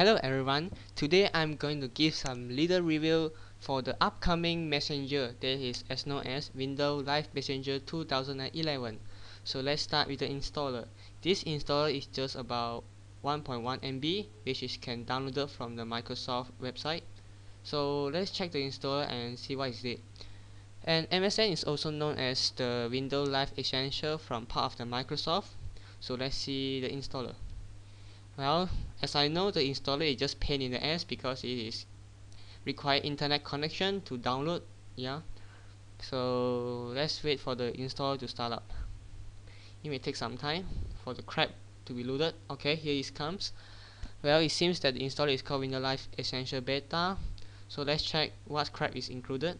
Hello everyone, today I'm going to give some little review for the upcoming messenger that is as known as Windows Live Messenger 2011. So let's start with the installer. This installer is just about 1.1 MB which is can download from the Microsoft website. So let's check the installer and see what is it. And MSN is also known as the Windows Live Essential from part of the Microsoft. So let's see the installer. Well, as I know the installer is just pain in the ass because it is require internet connection to download yeah. So let's wait for the installer to start up. It may take some time for the crap to be loaded. Okay here it comes. Well it seems that the installer is called Windows Live Essential Beta. So let's check what crap is included.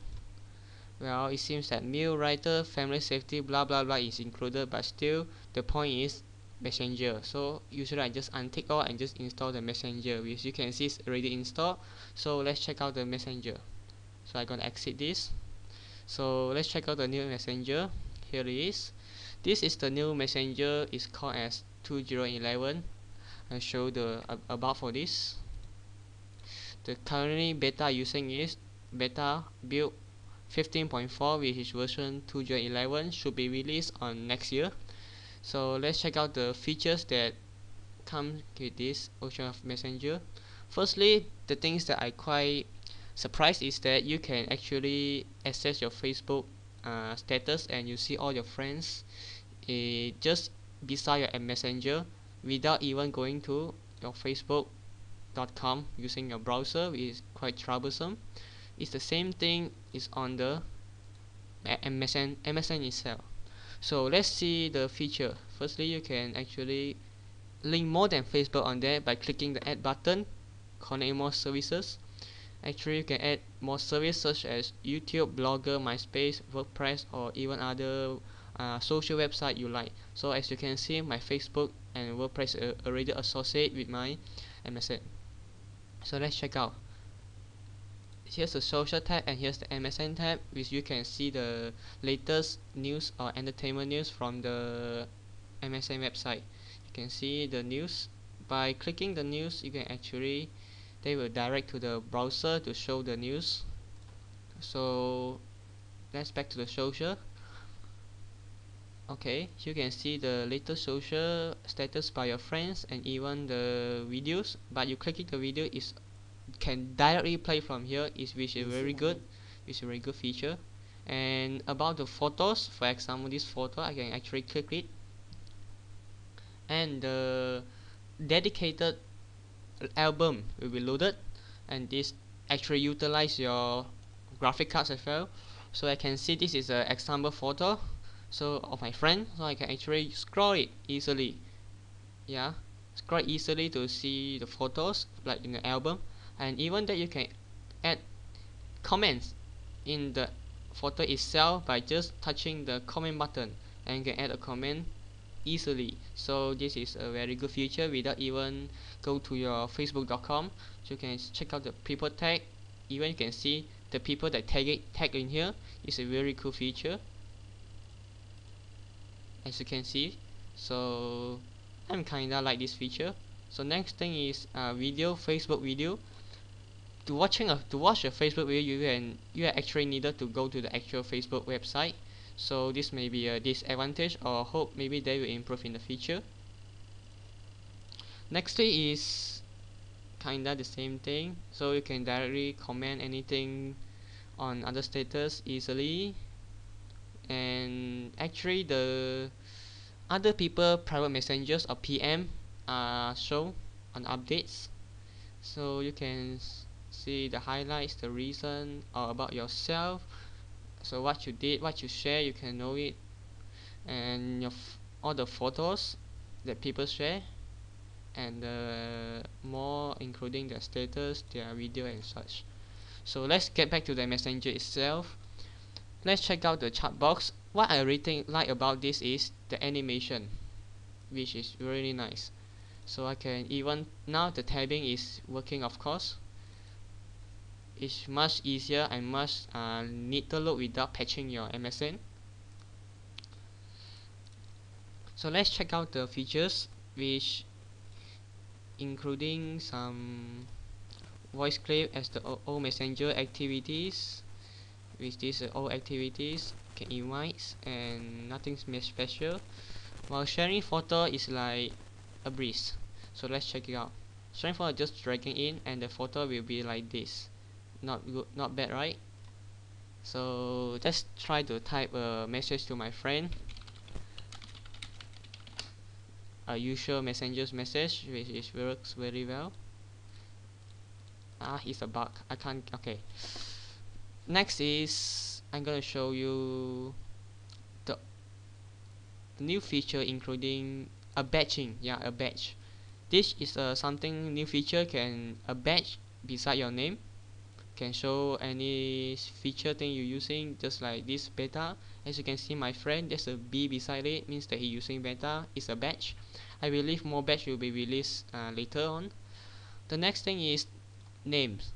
Well it seems that mail writer family safety blah blah blah is included but still the point is messenger. So usually I just untick all and just install the messenger which you can see is already installed. So let's check out the messenger. So I'm gonna exit this. So let's check out the new messenger. Here it is. This is the new messenger. Is called as 2011 I show the uh, about for this. The currently beta using is beta build 15.4 which is version 2011 should be released on next year so let's check out the features that come with this Ocean of Messenger. Firstly the things that I quite surprised is that you can actually access your Facebook uh, status and you see all your friends uh, just beside your messenger without even going to your facebook.com using your browser is quite troublesome. It's the same thing is on the MSN, MSN itself so let's see the feature. Firstly you can actually link more than Facebook on there by clicking the add button connect more services. Actually you can add more services such as YouTube blogger MySpace WordPress or even other uh, social website you like. So as you can see my Facebook and WordPress are already associated with my MSN so let's check out here's the social tab and here's the MSN tab which you can see the latest news or entertainment news from the MSN website. You can see the news. By clicking the news you can actually they will direct to the browser to show the news. So let's back to the social. Okay you can see the latest social status by your friends and even the videos. But you clicking the video is can directly play from here is which is very good it's a very good feature. And about the photos for example this photo I can actually click it. And the dedicated album will be loaded and this actually utilize your graphic cards as well. So I can see this is an example photo so of my friend. So I can actually scroll it easily. Yeah scroll easily to see the photos like in the album and even that you can add comments in the photo itself by just touching the comment button. And you can add a comment easily. So this is a very good feature without even go to your facebook.com so you can check out the people tag. Even you can see the people that tag it tag in here. Is a very cool feature. As you can see. So I'm kinda like this feature. So next thing is uh, video Facebook video to watching a to watch a Facebook video you can you actually needed to go to the actual Facebook website. So this may be a disadvantage or hope maybe they will improve in the future. Nextly is kinda the same thing. So you can directly comment anything on other status easily. And actually the other people private messengers or PM are shown on updates. So you can see the highlights the reason or about yourself. So what you did what you share you can know it. And your all the photos that people share. And uh, more including their status their video and such. So let's get back to the messenger itself. Let's check out the chat box. What I really like about this is the animation which is really nice. So I can even now the tabbing is working of course is much easier and much uh, neater look without patching your MSN so let's check out the features which including some voice clip as the old messenger activities with these uh, all activities can invite and nothing special. While sharing photo is like a breeze. So let's check it out. Sharing photo just dragging in and the photo will be like this not good not bad right? So just try to type a message to my friend. A usual messenger's message which is works very well. Ah it's a bug. I can't okay. Next is I'm gonna show you the, new feature including a batching. Yeah a batch. This is uh, something new feature. Can a badge beside your name can show any feature thing you're using just like this beta. As you can see my friend there's a B beside it means that he using beta. It's a batch. I believe more batch will be released uh, later on. The next thing is names.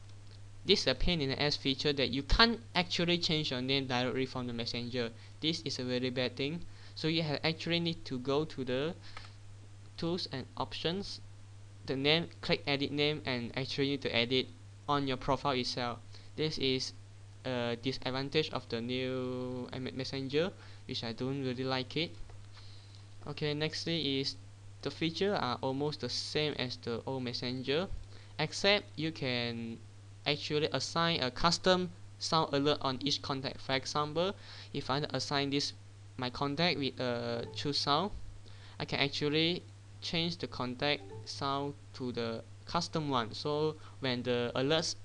This is a pain in the ass feature that you can't actually change your name directly from the messenger. This is a very bad thing. So you actually need to go to the tools and options the name click edit name and actually need to edit on your profile itself. This is a disadvantage of the new messenger which I don't really like it. Okay nextly is the feature are almost the same as the old messenger except you can actually assign a custom sound alert on each contact. For example if I assign this my contact with a choose sound I can actually change the contact sound to the custom one. So when the alerts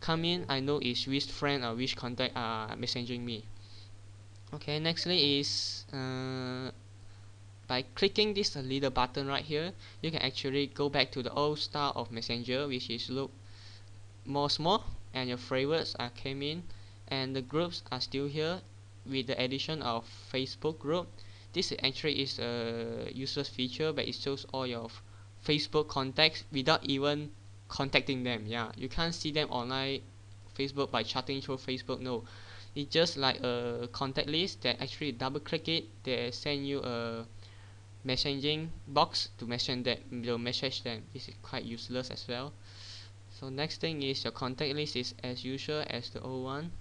come in I know is which friend or which contact are messaging me. Okay nextly is uh, by clicking this little button right here you can actually go back to the old style of messenger which is look more small and your favorites are came in and the groups are still here with the addition of Facebook group. This actually is a useless feature but it shows all your Facebook contacts without even contacting them. Yeah you can't see them online Facebook by chatting through Facebook no. It's just like a contact list that actually double click it they send you a messaging box to message that to message them. This is quite useless as well. So next thing is your contact list is as usual as the old one.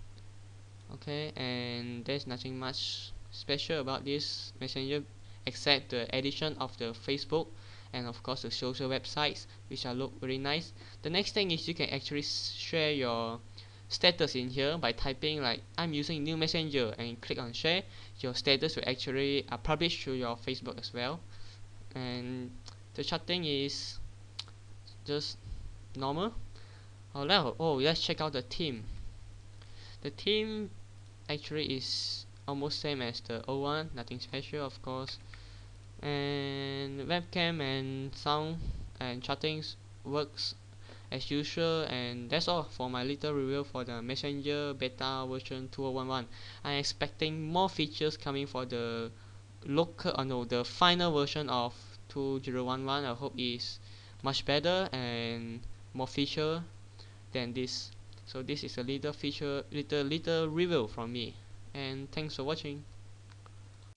Okay and there's nothing much special about this messenger except the addition of the Facebook and of course the social websites which are look very nice. The next thing is you can actually share your status in here by typing like I'm using new messenger and click on share. Your status will actually uh, publish to your Facebook as well. And the chatting is just normal. Oh, now, oh let's check out the team the team actually is almost same as the old one. Nothing special of course and webcam and sound and chatting works as usual. And that's all for my little review for the messenger beta version 2011 i'm expecting more features coming for the local uh, no the final version of 2011 i hope is much better and more feature than this. So this is a little feature little little review from me. And thanks for watching